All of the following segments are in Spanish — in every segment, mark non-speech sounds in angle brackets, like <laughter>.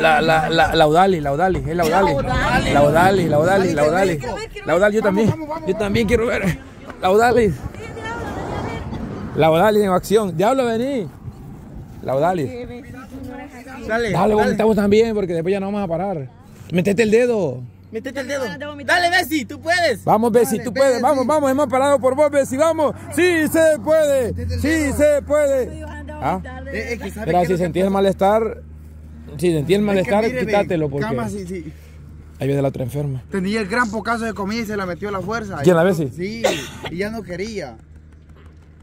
La, la, la, Laudali, Laudali, es Laudali. Laudali, Laudali, Laudali. Laudali, yo también. Yo también quiero ver. Laudali. Laudali en acción. Diablo, vení. Laudali. Dale, dale, vomitamos también porque después ya no vamos a parar. Metete el dedo. Metete el dedo. Dale, Bessie, tú puedes. Vamos, Bessie, tú puedes. Vamos, vamos, hemos parado por vos, Bessie, vamos. Sí se puede. Sí se puede. ¿Ah? Pero si sentís el malestar, si sentís el malestar, quítatelo porque... Cama, sí, sí. Ahí viene la otra enferma. Tenía el gran pocazo de comida y se la metió a la fuerza. ¿Quién la Bessie? Sí, y ya no quería.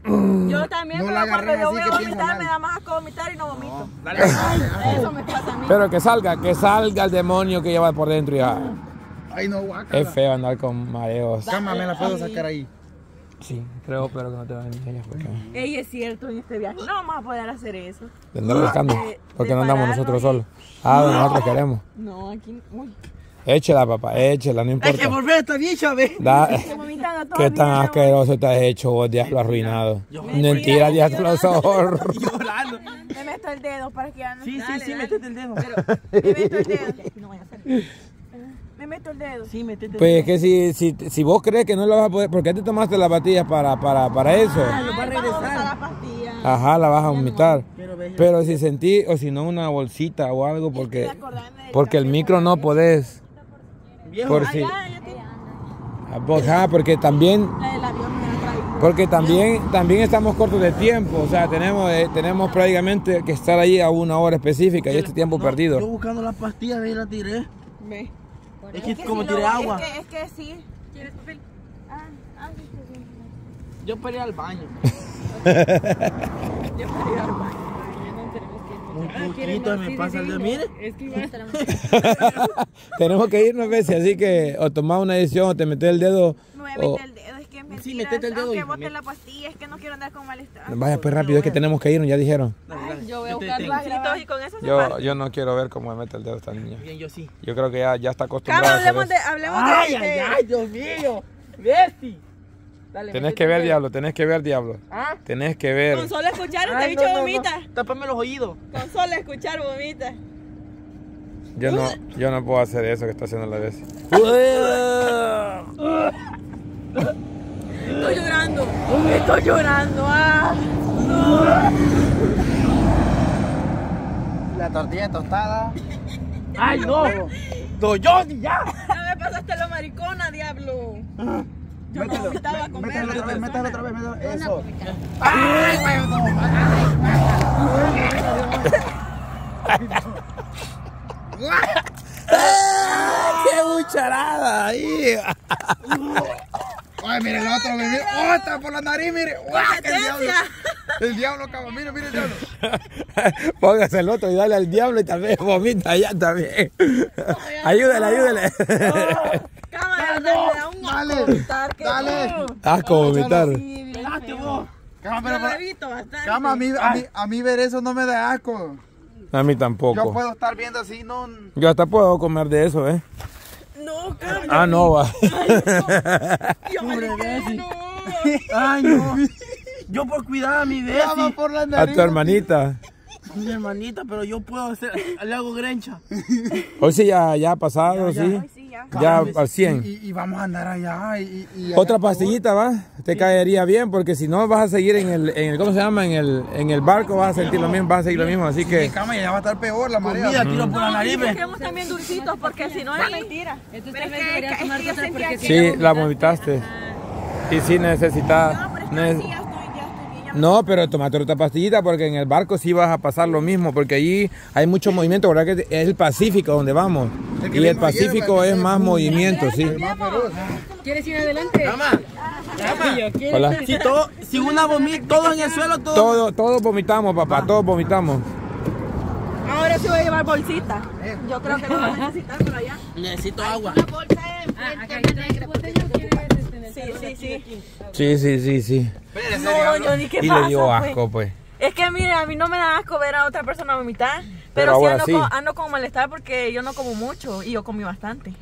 Yo también, pero cuando yo voy a vomitar me da más asco vomitar y no vomito. Dale, Eso me pasa a mí. Pero que salga, que salga el demonio que lleva por dentro ya. Ay, no, guácala. Es feo andar con mareos. Cama, me la puedo sacar ahí. Sí, creo, pero que no te vayan ella porque... Ey, es cierto, en este viaje no vamos a poder hacer eso. De andar buscando, porque no andamos nosotros solos. Ah, nosotros queremos. No, aquí... Uy. Échela, papá, échela, no importa. Hay que volver esta bien, Chávez. <laughs> Qué tan asqueroso te has hecho vos, diablo arruinado. Mentira, diablo ojos. <laughs> Llorando. Me meto el dedo para que ya no... Sí, sí, sí, métete el dedo. Pero, me meto el dedo. <laughs> No vaya a hacer. Me meto el dedo. Sí, el pues es que si, si, si vos crees que no lo vas a poder, ¿por qué te tomaste las pastillas para, para, para eso? Ah, lo va a regresar. Ajá, la vas a vomitar. Pero si sentí, o si no, una bolsita o algo, porque, porque el micro no podés. Por si, Ajá, porque también, porque también, también estamos cortos de tiempo, o sea, tenemos, eh, tenemos prácticamente que estar ahí a una hora específica y este tiempo No, perdido. Yo buscando las pastillas y la tiré. Ve. Es que como si tiré agua. Es que, es que sí. ¿Quieres papel? Ah, ah, sí, sí, sí. Yo para ir al baño. <laughs> Yo para ir al baño. Un poquito me pasa el dedo. Mire. Es que iba a estar Tenemos que irnos, veces, así que o tomar una decisión o te metes el dedo. Me voy a o- meter el dedo, es que es mentira. Sí, metete el dedo Aunque y bote la pastilla, es que no quiero andar con malestar. Vaya, pues rápido, es que tenemos que irnos, ya dijeron. Yo voy a te buscar detengo. dulcitos y con eso se Yo, yo no quiero ver cómo me mete el dedo esta niña. Bien, yo sí. Yo creo que ya, ya está acostumbrada hablemos de, hablemos Ay, de, ay, ay, Dios mío. Bessie. Dale, Tenés que ver, el diablo, tenés que ver, diablo. ¿Ah? Tenés que ver. Con solo escuchar, este Ay, bicho no, no, no. vomita. Tápame los oídos. Con solo escuchar, vomita. Yo no, yo no puedo hacer eso que está haciendo la vez. <laughs> <laughs> Estoy llorando. Estoy llorando. Ah. La tortilla tostada. <laughs> Ay, no. Johnny, ya. Ya me pasaste la maricona, diablo. Yo no Mételo, vomitaba a mé- comer. mételo otra vez, mételo otra vez, mételo. Eso. <laughs> ¡Qué bucharada ahí! Ay, mire el otro, mire. Oh, está por la nariz, mire. ¡Guau, que el diablo! El diablo, cabrón. Mire, mire el diablo. <laughs> Póngase el otro y dale al diablo y tal vez vomita allá también. Ayúdale, ayúdale. Cámara, Dale, vomitar, dale. tú. Asco vomitar. Feo. vos. Cama, a mí, a, mí, a mí ver eso no me da asco. A mí Yo tampoco. puedo estar viendo así, no. Yo hasta puedo comer de eso, ¿eh? No, cama. Ah, no, va. Yo me dije, no. Ay, no. Yo por cuidar a mi Bessie. por la A tu hermanita. Mi hermanita, pero yo puedo hacer. Le hago grencha. Hoy sí ya, ya ha pasado, sí. Ay, sí, ya. Ya al 100. Y, y vamos a andar allá. Y, y- Otra pastillita, ¿va? Te caería bien porque si no vas a seguir en el, en el ¿cómo se llama? En el, en el barco vas a sentir lo mismo, vas a seguir lo mismo, así que... cama, ya va a estar peor la Comida, marea. tiro por la nariz. también dulcitos porque si no es mentira. Entonces deberías tomar cosas porque Sí, la vomitaste. Y sí necesitas... No, pero sí, tomate otra pastillita porque en el barco sí vas a pasar lo mismo, porque allí hay mucho movimiento, ¿verdad? Que es el Pacífico donde vamos. El Y el Pacífico es más movimiento, sí. ¿Quieres ir adelante? Cama. Hola. Si, todo, si una vomita, todo en el suelo, todo. Todo, todos vomitamos, papá, todos vomitamos. Ahora sí voy a llevar bolsita. Yo creo que lo voy a necesitar por allá. Necesito agua. Una bolsa Ah, enfrente. acá el Sí, de sí, sí. aquí? Sí, sí, sí, No, yo ni qué Y pasa, le dio asco, pues. Es que mire, a mí no me da asco ver a otra persona vomitar, Pero, sí ando, ando, con malestar porque yo no como mucho y yo comí bastante.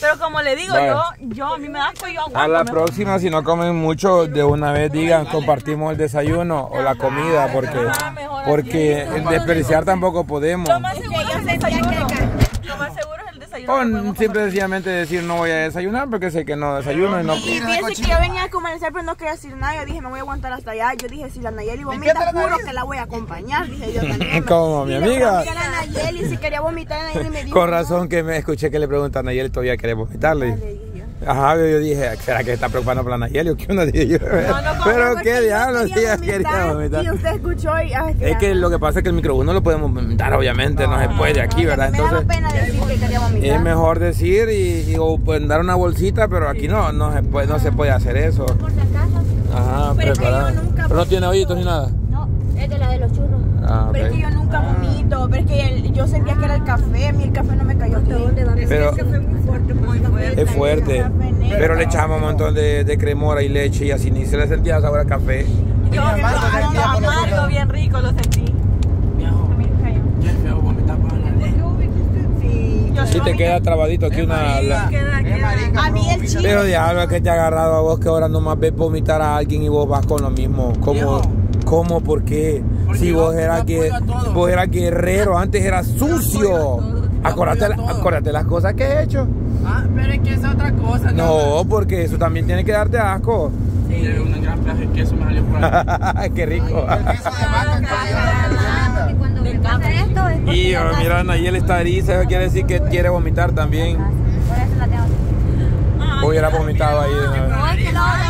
Pero como le digo, yo, yo a mí me da asco yo aguanto. A la próxima, si no comen mucho, de una vez digan, compartimos el desayuno o la comida, porque, porque desperdiciar tampoco podemos. Lo más seguro es el desayuno. Lo más seguro o simple sencillamente decir no voy a desayunar porque sé que no desayuno y no Y, y fíjense que yo venía a comerciar pero no quería decir nada. Yo dije me voy a aguantar hasta allá. Yo dije si la Nayeli vomita, juro que la voy a acompañar. Dije yo también. <laughs> Como mi amiga. la Nayeli si quería vomitar, Nayeli me dijo. Con razón que me escuché que le preguntan a Nayeli todavía quiere vomitarle. Ajá, yo dije, ¿será que está preocupando por la Nayeli o qué uno dije yo? No, no, <laughs> Pero qué diablos, tía, quería vomitar. Y usted escuchó y... Ay, es que lo que pasa es que el micrófono no lo podemos vomitar, obviamente, no, se puede aquí, ¿verdad? Entonces, me pena decir que quería vomitar. Es mejor decir y, y o pues, dar una bolsita, pero aquí no, no se puede, no se puede hacer eso. Por si acaso. Ajá, pero, pero no tiene ojitos ni nada. No, es de la de los. Ah, pero es que yo nunca vomito, pero es que yo sentía que era el café, a mí el café no me cayó. Pero, es muy fuerte, muy fuerte. Es fuerte, pero le echamos un montón de, de, cremora y leche y así ni se le sentía sabor a café. Yo, amargo, bien rico lo sentí. Si te queda trabadito aquí una... A mí el chile. Pero diablo, que te ha agarrado a vos que ahora nomás ves vomitar a alguien y vos vas con lo mismo. Como... ¿Cómo? ¿Por qué? Si vos eras que vos eras guerrero, antes eras sucio. Acuérdate, las cosas que he hecho. Ah, pero es que es otra cosa. No, porque eso también tiene que darte asco. Sí, una gran plaza de queso me salió por ahí. Qué rico. El queso de vaca Cuando me pasa esto es Y mira, Nayel está eriza, quiere decir que quiere vomitar también. Por eso la tengo. Hubiera vomitado ahí. No, es que la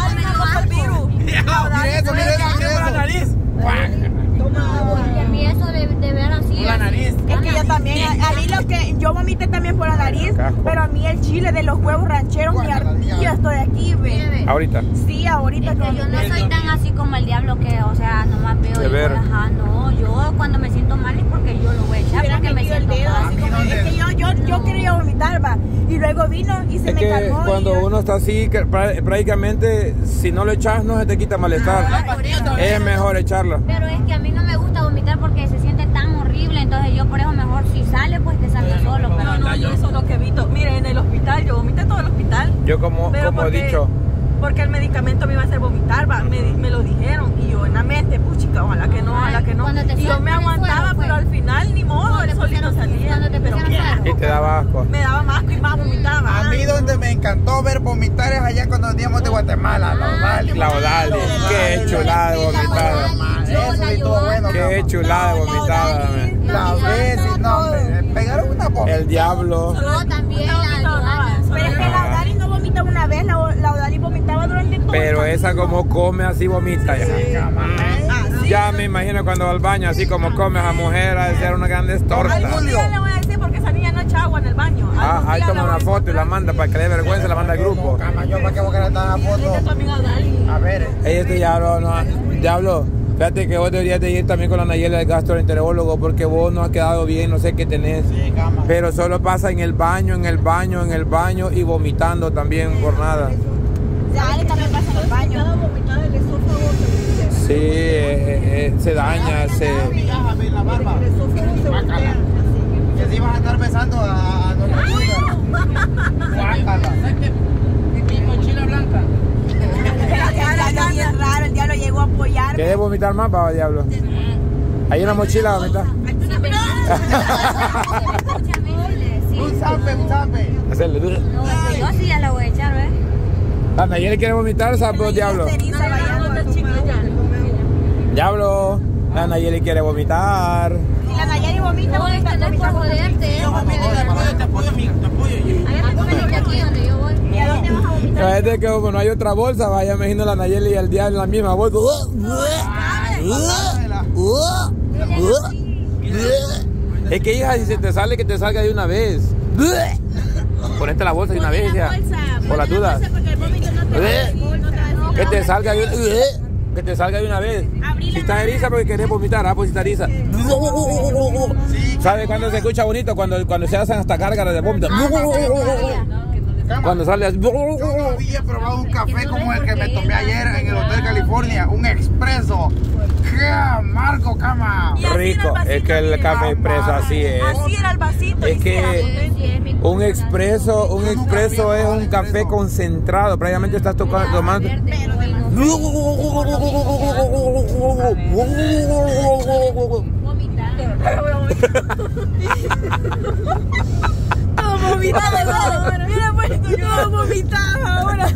a eso de, de ver así. Por la nariz. Es que yo también, a, mí lo que, yo vomité también por la nariz, pero a mí el chile de los huevos rancheros me ardía, estoy aquí, ve. ¿Ahorita? Sí, ahorita. Es que yo no soy tan así como el diablo que, o sea, nomás veo. De ver. Ajá, no, yo cuando me siento mal es porque yo lo voy a echar, porque me siento mal. Es que yo, yo, yo quería vomitar, va, y luego vino y se es me que calmó. cuando uno está así, que prácticamente, si no lo echas, no se te quita malestar. Ah, es mejor echarlo. Pero es que a mí no me gusta vomitar porque se siente tan horrible, entonces yo por eso mejor si sale pues que salga solo. Pero no, no, yo eso es lo que evito. Mire, en el hospital, yo vomité todo el hospital. Yo como, como he dicho. Porque el medicamento me iba a hacer vomitar, va, me, me, lo dijeron. Y yo en la mente, puchica, ojalá que no, ojalá que no. Y yo me aguantaba, pero al final ni modo, el solito salía. Pero, y te daba asco. Me daba más asco y más vomitaba. A mí donde me encantó ver vomitar es allá cuando veníamos de Guatemala, Laudali. Laudali, qué chulada de vomitada. Eso estuvo bueno. Qué chulada de vomitada. La vez, no, me pegaron una bomba. El diablo. Yo también. Pero es que Laudali una vez, Laudali vomitaba durante todo Pero esa como come así vomita ya. Ya me imagino cuando va al baño, así como come a esa mujer, a ser una grande torta. Algún día le voy a decir porque esa niña no echa agua en el baño. Ah, ahí toma una foto y la manda para que le dé vergüenza, la manda al grupo. Yo para qué voy a querer la foto. A ver. Ella te diablo, no, diablo. Fíjate que vos deberías de ir también con la Nayela del gastroenterólogo porque vos no has quedado bien, no sé qué tenés. Sí, cama. Pero solo pasa en el baño, en el baño, en el baño y vomitando también por nada. Dale, también pasa en el baño. Sí, eh, eh, se daña, se... La barba. Que si vas a estar besando a Doña Guácala. Mi mochila blanca. El bien raro, el diablo llegó a apoyarme. ¿Quieres vomitar más, baba diablo? Hay una mochila, vomitar. <laughs> Un zape, un zape. Hacerle. No, yo sí ya la voy a echar, ¿ves? La Nayeli quiere vomitar, ¿sabes, diablo? Diablo, la Nayeli quiere vomitar. Si la Nayeli vomita, No, es que no es por joderte. Te apoyo, te apoyo, amiga, te apoyo. Te comen de aquí donde yo voy. ¿Y a dónde vas a vomitar? Es de que como no hay otra bolsa, vaya, me imagino la Nayeli y el diablo en la misma bolsa. Es que hija, si se te sale, que te salga de una vez. Ponete la bolsa de una vez, ya. Por las dudas. Que te salga de una que te salga de una vez. Si estás eriza porque querés vomitar, ah, pues si estás eriza. ¿Sabes cuándo se escucha bonito? Cuando, cuando se hacen hasta gárgaras de vómito. Cuando sale Yo no había probado un café como el que me tomé ayer en el Hotel California, un expreso. ¡Qué amargo, cama! Rico, es que el café expreso así es. Así era el vasito. Es que un expreso, un expreso es un café concentrado. Prácticamente estás tocando, tomando. Todo vomitado, Mira, pues, todo vomitado ahora.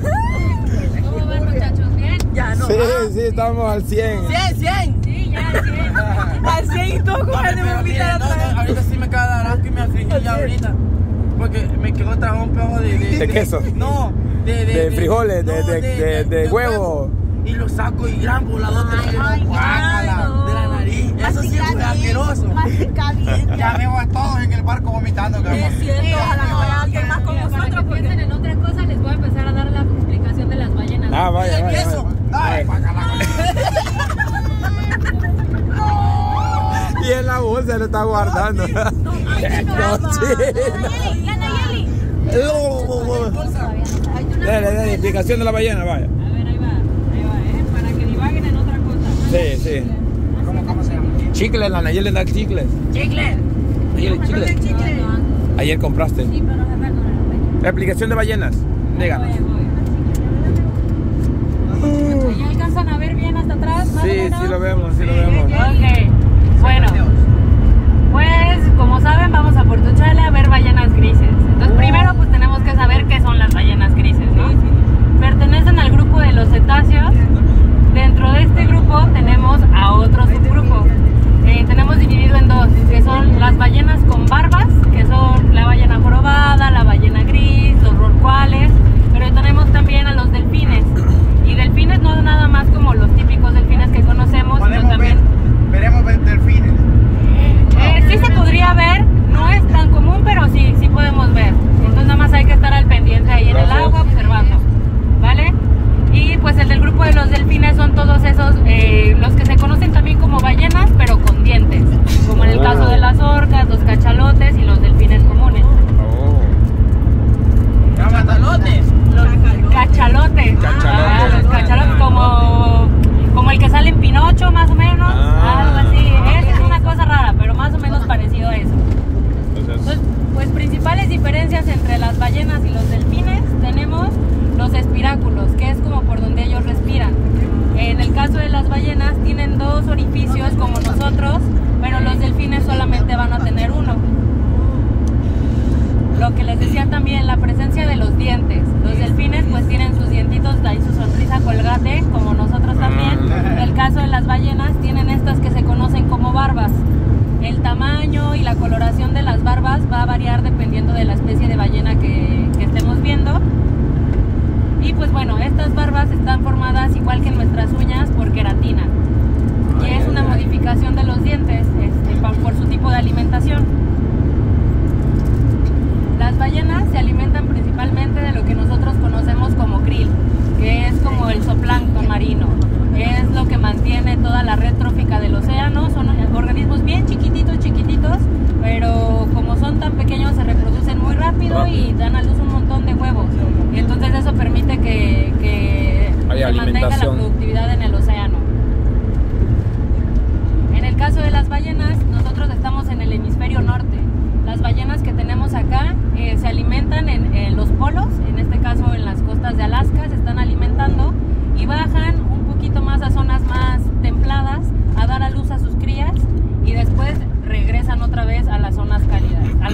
¿Cómo van muchachos? ¿Bien? Ya no. Sí, sí, estamos al 100. 100, 100. Sí, ya, sí. Al 100 <laughs> y todo con el de vomitar no, no, atrás. ahorita sí me acaba de dar asco y me afligí ya ahorita. Porque me quedó tragado un pedazo de, de, ¿De queso? No, de, De frijoles, de- no, de- de- de huevo. Y lo saco y gran volador de, Ay, guácala, no. de la. Eso sí fue asqueroso. <laughs> Ya veo a todos en el barco vomitando. Es cierto, ojalá no vaya alguien más con nosotros porque... piensen en otra cosa, les voy a empezar a dar la explicación de las ballenas. Ah, vaya, vaya. Ay, guácala. <laughs> Y en la bolsa lo está guardando. No. Dale, dale, explicación de la ballena, vaya. A ver, ahí va, ahí va, ¿eh? Para que divaguen en otra cosa. Sí, sí. ¿Cómo, cómo se? Chicles, la Nayeli da chicles. Chicle. Nayeli, chicles. Chicle. Ayer compraste. Sí, pero se perdón. La explicación de ballenas. Díganos. ¿Ya alcanzan a ver bien hasta atrás? Sí, sí lo vemos, sí lo vemos. Ok, bueno, pues como saben vamos a Portuchale a ver ballenas grises. Entonces primero pues tenemos que saber qué son las ballenas grises, ¿no? Pertenecen al grupo de los cetáceos. Dentro de este grupo tenemos a otro subgrupo. Eh, tenemos dividido en dos, que son las ballenas con barbas, que son la ballena jorobada, la ballena gris, los rorcuales, pero tenemos también a los delfines. Y delfines no nada más como los típicos delfines que conocemos, sino Podemos ver, también veremos ver delfines. eh, sí se podría ver, no es tan común, pero sí, sí podemos ver. Entonces nada más hay que estar al pendiente ahí en el agua observando, ¿vale? Y pues el del grupo de los delfines son todos esos,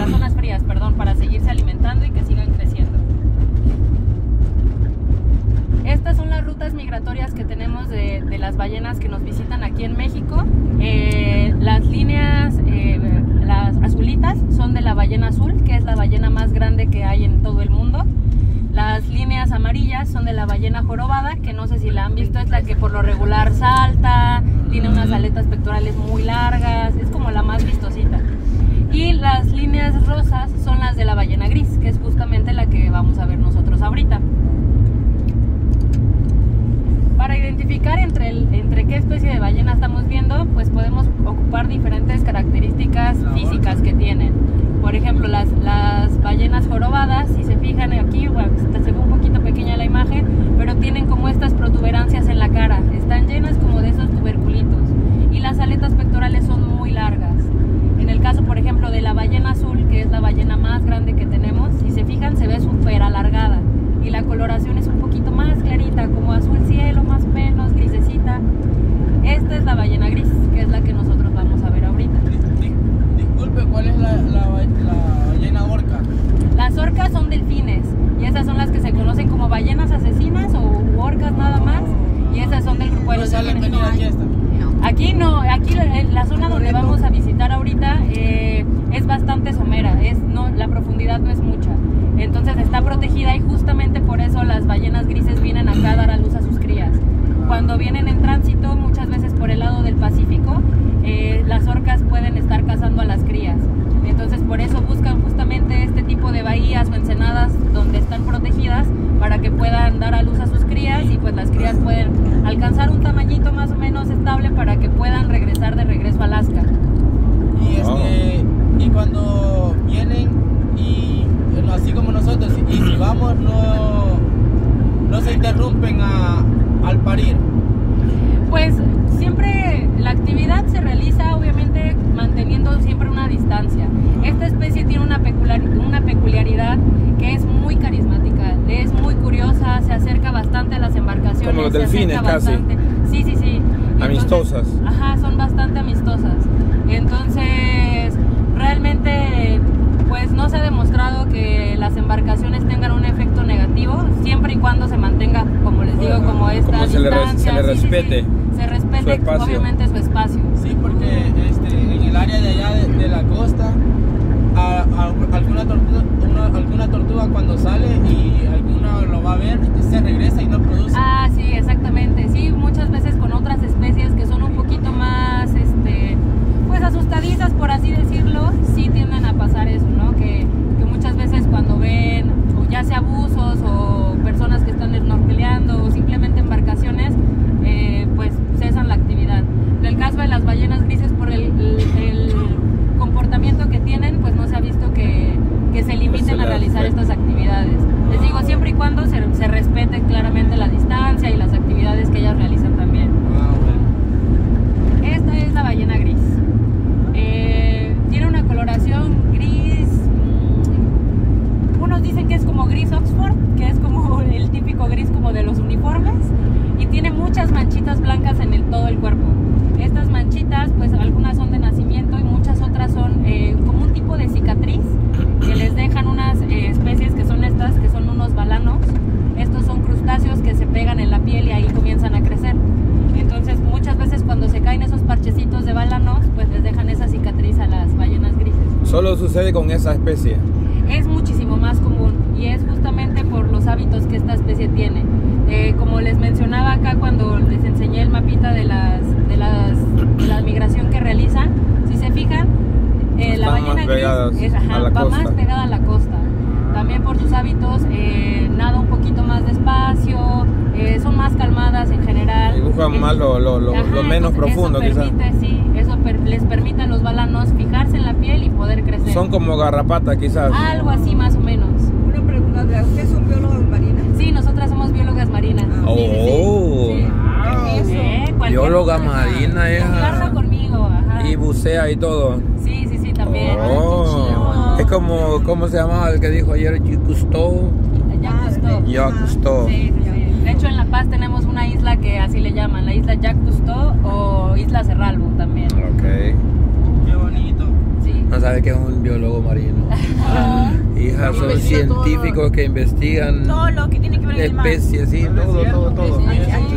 las zonas frías, perdón, para seguirse alimentando y que sigan creciendo. Estas son las rutas migratorias que tenemos de, de las ballenas que nos visitan aquí en México. Eh, las líneas, eh, las azulitas, son de la ballena azul, que es la ballena más grande que hay en todo el mundo. Las líneas amarillas son de la ballena jorobada, que no sé si la han visto, es la que por lo regular salta, tiene unas aletas pectorales muy largas, es como la más vistosita. Y las líneas rosas son las de la ballena gris, que es justamente la que vamos a ver nosotros ahorita. Para identificar entre, el, entre qué especie de ballena estamos viendo, pues podemos ocupar diferentes características físicas que tienen. Por ejemplo, las, las ballenas jorobadas, si se fijan aquí, bueno, se ve un poquito pequeña la imagen, pero tienen como estas protuberancias en la cara. Están llenas para que puedan dar a luz a sus crías y pues las crías pueden alcanzar un tamañito más o menos estable para que puedan regresar de regreso a Alaska. Y, este, y cuando vienen y así como nosotros, y si vamos no, no se interrumpen a, al parir. Pues siempre la actividad se realiza obviamente manteniendo siempre una distancia. Esta especie tiene una, una peculiaridad que es muy carismática, es muy curiosa, se acerca bastante a las embarcaciones. Como los delfines casi. Sí, sí, sí. Amistosas. ajá, son bastante amistosas. Entonces, realmente pues no se ha demostrado que las embarcaciones tengan un efecto negativo, siempre y cuando se mantenga, como les digo, como esta como distancia. Se le, respete. se respete obviamente su espacio. Sí, porque este, en el área de allá de, la costa, alguna, tortuga, alguna tortuga cuando sale y alguna lo va a ver, se regresa y no produce. Ah, sí, exactamente. Sí, muchas veces con otras especies que son un poquito más, este, pues asustadizas, por así decirlo, sí tienden a pasar eso, ¿no? Que, que muchas veces cuando ven, o ya sea abusos o personas que están snorkeleando o simplemente embarcaciones, eh, pues cesan la actividad. En el caso de las ballenas grises, por el, el, comportamiento que tienen, pues no se ha visto que, que se limiten a realizar estas actividades. Les digo, siempre y cuando se, se respete claramente la distancia y las actividades que ellas realizan también. Esta es la ballena gris. Eh, tiene una coloración gris. Mm, unos dicen que es como gris Oxford, que es como el típico gris como de los uniformes. Y tiene muchas manchitas blancas en el, todo el cuerpo. Estas manchitas, pues algunas son de nacimiento y muchas otras son eh, como un tipo de cicatriz que les dejan unas eh, especies que son estas, que son unos balanos. Estos son crustáceos que se pegan en la piel y ahí comienzan a crecer. Entonces muchas veces cuando se caen esos parchecitos de balanos, pues les dejan esa cicatriz a las ballenas grises. ¿Solo sucede con esa especie? Es muchísimo más común y es justamente por los hábitos que esta especie tiene. Eh, como les mencionaba acá cuando les enseñé el mapita de las de las la migración que realizan, si se fijan, eh, la ballena gris es, va más pegada a la costa. También por sus hábitos eh, nada un poquito más despacio, eh, son más calmadas en general. Dibujan más lo, lo, lo, menos profundo eso permite, Sí, eso les permite a los balanos fijarse en la piel y poder crecer. Son como garrapata quizás. Algo así más o menos. Una pregunta, ¿ustedes son Eh, Bióloga marina es. conmigo, ajá. Y bucea y todo. Sí, sí, sí, también. Oh. Es como, ¿cómo se llamaba el que dijo ayer? Cousteau. Sí, sí, sí. De hecho, en La Paz tenemos una isla que así le llaman, la isla Jacques Cousteau o Isla Cerralbo también. Ok. Qué bonito. Sí. No sabe que es un biólogo marino. <laughs> Hija, son científicos que investigan Todo lo que tiene que ver especies, sí, todo, todo, todo.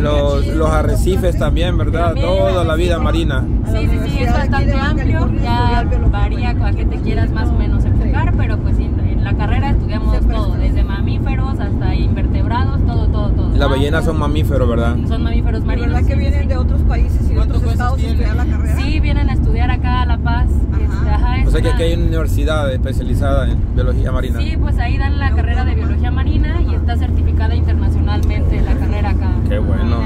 Los, los arrecifes también, ¿verdad? También, Toda la vida sí. marina. Sí, sí, sí, es bastante amplio, ya varía a qué te quieras más o menos enfocar, pero pues en, la carrera estudiamos todo, desde mamíferos hasta invertebrados, todo, todo, todo. Las ballenas son mamíferos, ¿verdad? Son mamíferos ¿De marinos. verdad que vienen de otros países y de ¿Cuántos otros estados a estudiar la carrera? Sí, vienen a estudiar acá a La Paz. Sea que aquí hay una universidad especializada en biología marina. Sí, pues ahí dan la carrera de biología marina y está certificada internacionalmente la carrera acá. Qué bueno.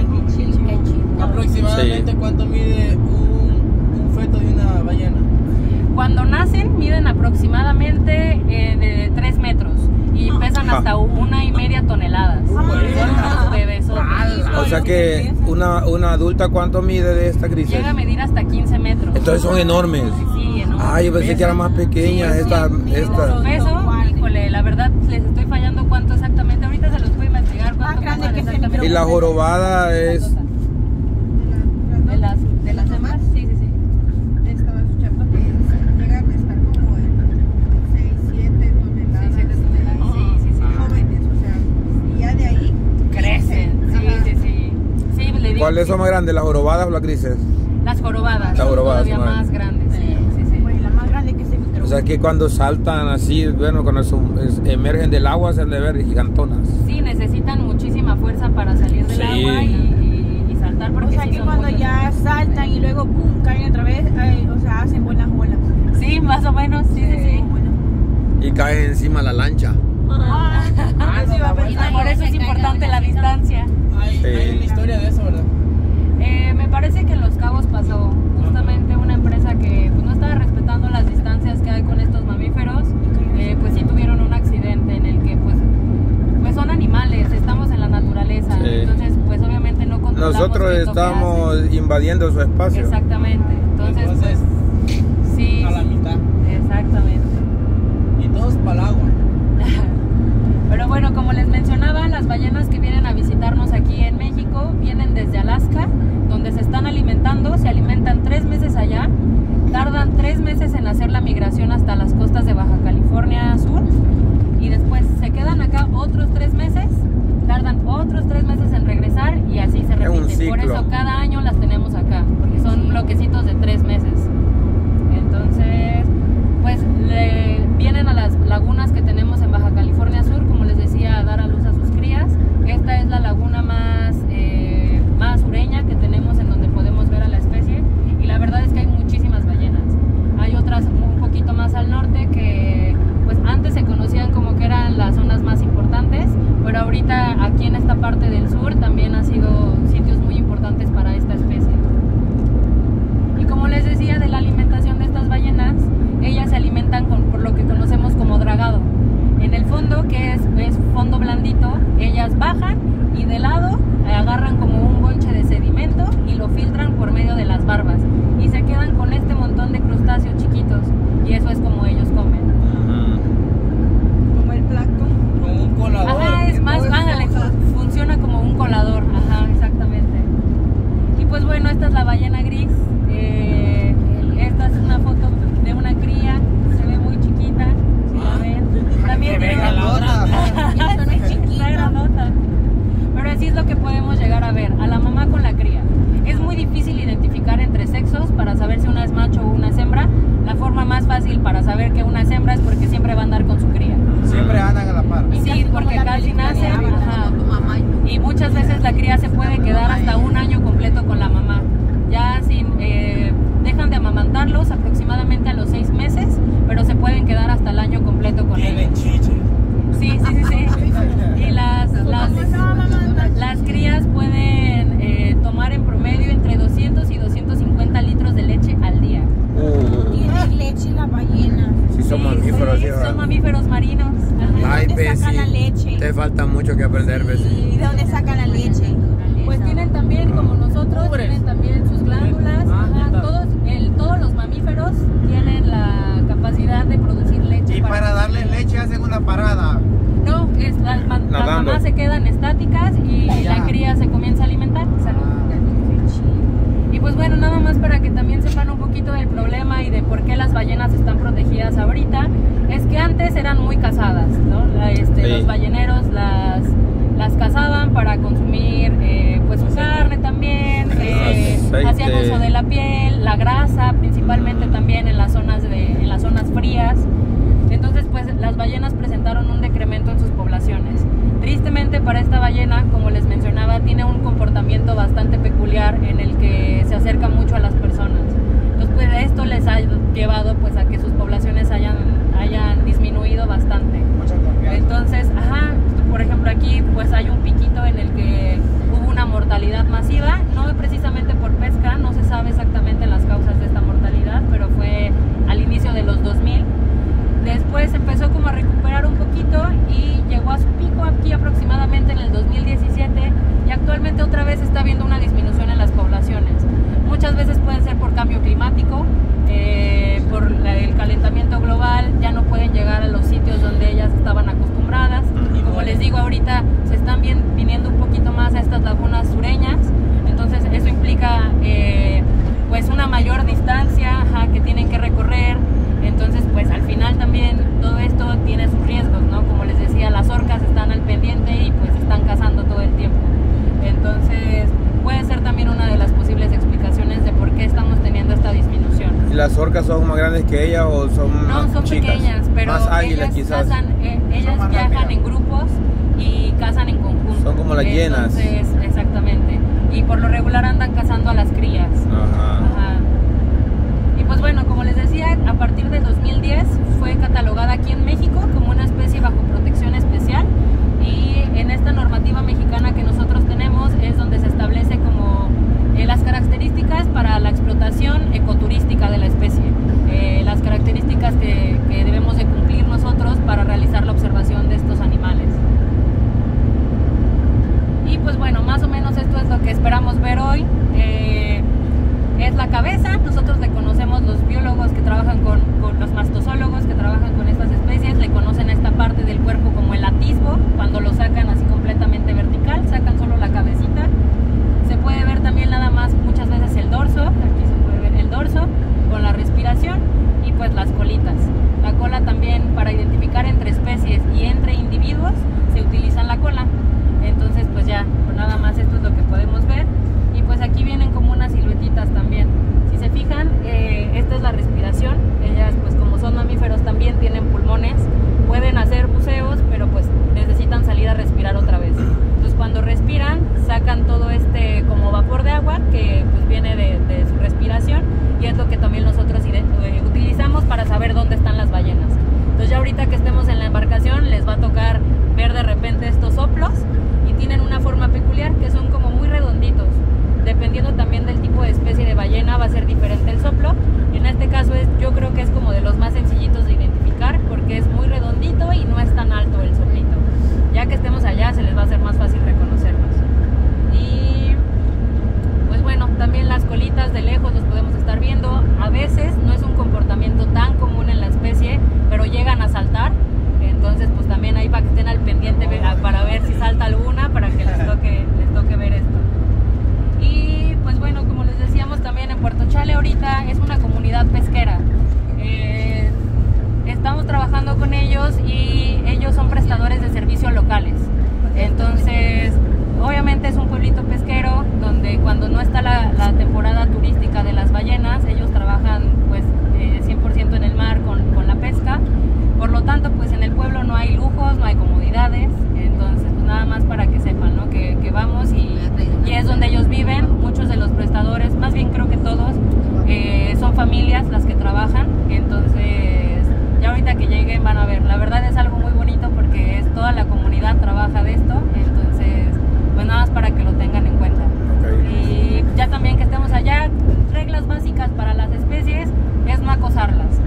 Aproximadamente Sí. cuánto mide un, un feto de una ballena. Cuando nacen miden aproximadamente eh, de 3 metros y pesan Ah. hasta una y media toneladas. Son unos bebés. O sea que una, una adulta, ¿cuánto mide de esta crisis? Llega a medir hasta 15 metros. Entonces son enormes. Sí, enormes. Ah, yo pensé que eran más pequeñas Sí, estas. sí, estas. Su peso, híjole, la verdad les estoy fallando cuánto exactamente. Ahorita se los puedo más grande que micrófono. Y la jorobada es... De las, de las hembras, sí, sí, sí. Estaba escuchando que llegan a estar como en 6, 7 toneladas. 6, 7 toneladas, sí, sí, sí. Jóvenes, o sea, y ya de ahí... Crecen, sí, sí, sí. sí le digo, ¿Cuáles son más grandes, las jorobadas o las grises? Las jorobadas. Las jorobadas son más grandes, sí, sí, sí. Bueno, la más grande que se o sea que cuando saltan así, bueno, cuando emergen del agua se han de ver gigantonas. Sí, necesitan muchísima fuerza para salir del agua y, saltar. Porque o sea que cuando ya saltan y luego pum, caen otra vez, o sea, hacen buenas olas. Sí, más o menos, sí, sí, sí. Y caen encima la lancha. Ah, ah, por eso es importante la distancia. Hay, hay una historia de eso, ¿verdad? Eh, me parece que en Los Cabos pasó justamente una empresa que pues, no estaba respetando las distancias que hay con estos mamíferos, eh, pues sí tuvieron un accidente en el que pues, pues son animales, estamos en la naturaleza, entonces pues obviamente no controlamos Nosotros estamos invadiendo su espacio. Exactamente, entonces, pues, sí. A la mitad. Exactamente. Y todos para el agua. Pero bueno, como les mencionaba, las ballenas que vienen a visitarnos aquí en México vienen desde Alaska, donde se están alimentando, se alimentan tres meses allá, tardan tres meses en hacer la migración hasta las costas de Baja California Sur y después se quedan acá otros tres meses, tardan otros tres meses en regresar y así se repite. Por eso cada año las tenemos acá, porque son bloquecitos de tres meses. Entonces, pues vienen a las lagunas que tenemos en Baja California Sur, como les decía, a dar a luz a sus. Esta es la laguna más, eh, más sureña que tenemos en donde podemos ver a la especie y la verdad es que hay muchísimas ballenas. Hay otras un poquito más al norte que pues antes se conocían como que eran las zonas más importantes, pero ahorita aquí en esta parte del sur también ha sido sitios muy importantes para esta especie. Y como les decía de la alimentación balleneros las, las cazaban para consumir eh, pues su carne también, eh, hacían uso de la piel, la grasa, principalmente también en las zonas, de, en las zonas frías. Entonces, pues las ballenas presentaron un decremento en sus poblaciones. Tristemente para esta ballena, como les mencionaba, tiene un comportamiento bastante peculiar en el que se acerca mucho a las personas. Entonces, pues esto les ha llevado pues a que sus poblaciones hayan, hayan disminuido bastante. Entonces, ajá, por ejemplo aquí pues hay un piquito en el que hubo una mortalidad masiva, no precisamente por pesca, no se sabe exactamente las causas de esta mortalidad, pero fue al inicio de los 2000 Después empezó como a recuperar un poquito y llegó a su pico aquí aproximadamente en el 2017 y actualmente otra vez está habiendo una disminución en las poblaciones. Muchas veces puede ser por cambio climático, eh, por son prestadores de servicio locales. Entonces, obviamente es un pueblito pesquero donde cuando no está la, la temporada turística de las ballenas, ellos trabajan pues eh, 100% en el mar con, con, la pesca. Por lo tanto, pues en el pueblo no hay lujos, no hay comodidades. Entonces, pues nada más para que sepan, ¿no? Que, que vamos y, y, es donde ellos viven. Muchos de los prestadores, más bien creo que todos, eh, son familias las que trabajan. Entonces, ya ahorita que lleguen van a ver. La verdad es algo muy que es toda la comunidad trabaja de esto, entonces pues nada más para que lo tengan en cuenta. Okay. Y ya también que estemos allá, reglas básicas para las especies es no acosarlas.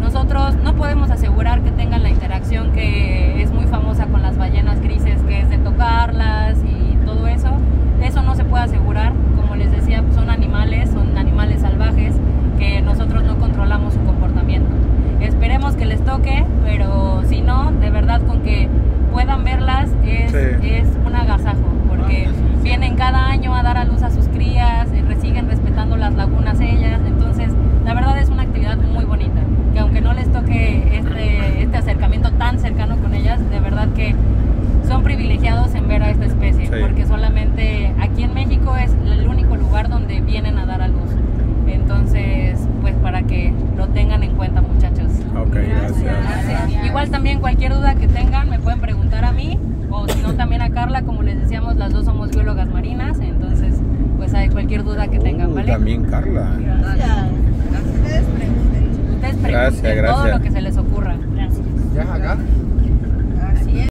Nosotros no podemos asegurar que tengan la interacción que es muy famosa con las ballenas grises, que es de tocarlas y todo eso. Eso no se puede asegurar